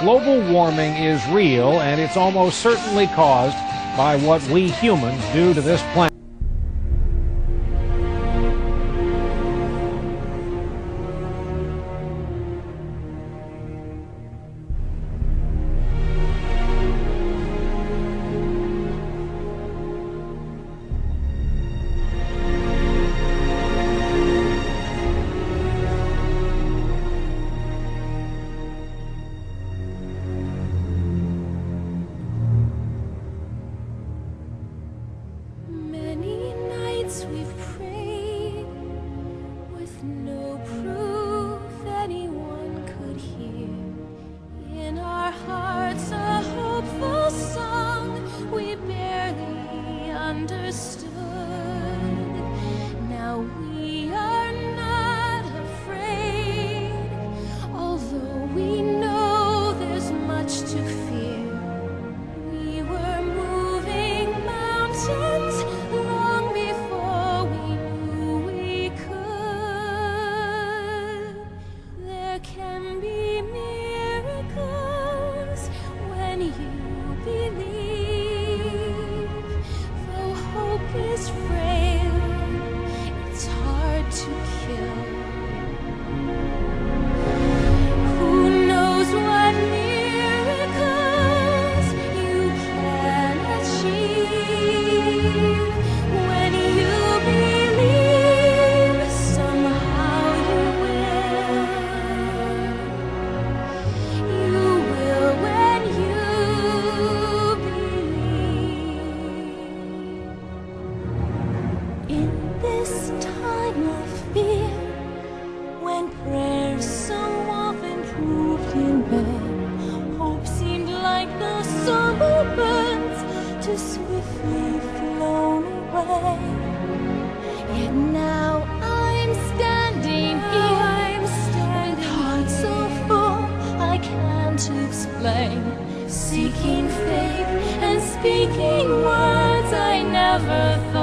global warming is real and it's almost certainly caused by what we humans do to this planet. afraid. seeking faith and speaking words I never thought.